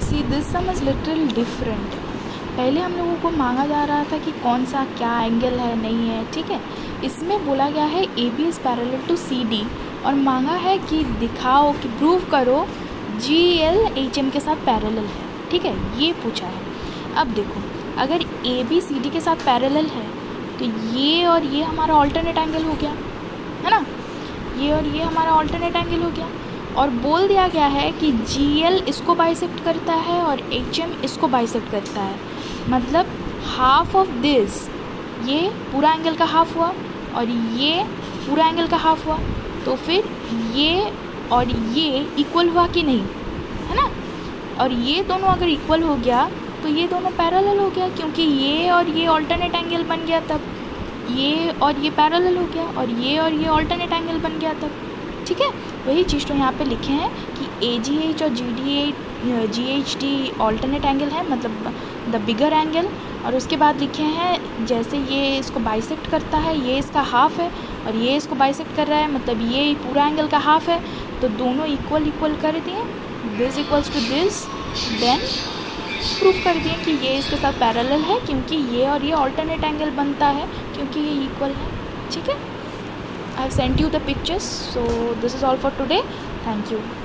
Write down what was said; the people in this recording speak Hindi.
See this sum is little different पहले हम लोगों को मांगा जा रहा था कि कौन सा क्या एंगल है, नहीं है, ठीक है? इसमें बोला गया है A B is parallel to C D और मांगा है कि दिखाओ, कि प्रूव करो जी एल एच एम के साथ पैरेलल है, ठीक है? ये पूछा है। अब देखो, अगर ए बी सी डी के साथ पैरेलल है तो ये और ये हमारा ऑल्टरनेट एंगल हो गया, है ना? ये और ये हमारा ऑल्टरनेट एंगल हो गया। और बोल दिया गया है कि जी एल इसको बाइसेप्ट करता है और एच एम इसको बाइसेप्ट करता है। मतलब हाफ़ ऑफ़ दिस ये पूरा एंगल का हाफ़ हुआ और ये पूरा एंगल का हाफ़ हुआ। तो फिर ये और ये इक्वल हुआ कि नहीं? है ना? और ये दोनों अगर इक्वल हो गया तो ये दोनों पैरेलल हो गया क्योंकि ये और ये ऑल्टरनेट एंगल बन गया तब। ये और ये पैरेलल हो गया और ये और ये ऑल्टरनेट एंगल बन गया तब। ठीक है? वही चीज़ तो यहाँ पे लिखे हैं कि ए जी एच और G D H G H D alternate angle है मतलब द बिगर एंगल और उसके बाद लिखे हैं, जैसे ये इसको बाइसेक्ट करता है, ये इसका हाफ़ है, और ये इसको बाइसेक्ट कर रहा है मतलब ये पूरा एंगल का हाफ़ है तो दोनों इक्वल इक्वल कर दिए this equals to this then proof कर दिए कि ये इसके साथ पैरेलल है, क्योंकि ये और ये ऑल्टरनेट एंगल बनता है, क्योंकि ये इक्वल है, ठीक है? i've sent you the pictures so this is all for today. Thank you.